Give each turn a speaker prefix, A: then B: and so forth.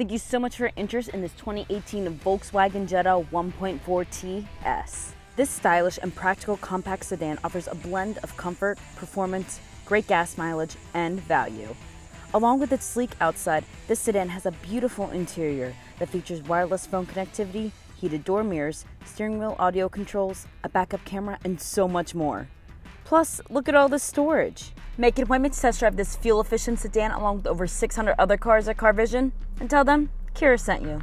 A: Thank you so much for your interest in this 2018 Volkswagen Jetta 1.4T S. This stylish and practical compact sedan offers a blend of comfort, performance, great gas mileage, and value. Along with its sleek outside, this sedan has a beautiful interior that features wireless phone connectivity, heated door mirrors, steering wheel audio controls, a backup camera, and so much more. Plus, look at all this storage. Make an appointment to test drive this fuel efficient sedan along with over 600 other cars at CarVision and tell them Kira sent you.